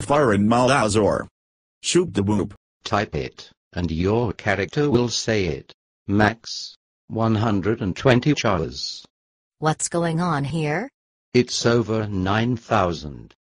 Fire in Malazor. Shoot the whoop. Type it, and your character will say it. Max. 120 chars. What's going on here? It's over 9,000.